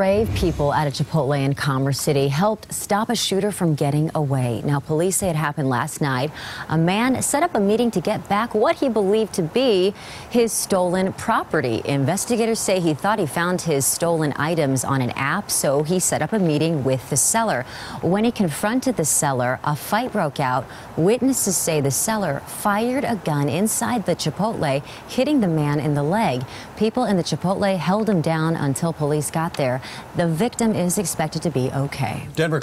Brave people at a Chipotle in Commerce City helped stop a shooter from getting away. Now, police say it happened last night. A man set up a meeting to get back what he believed to be his stolen property. Investigators say he thought he found his stolen items on an app, so he set up a meeting with the seller. When he confronted the seller, a fight broke out. Witnesses say the seller fired a gun inside the Chipotle, hitting the man in the leg. People in the Chipotle held him down until police got there. The victim is expected to be okay. Denver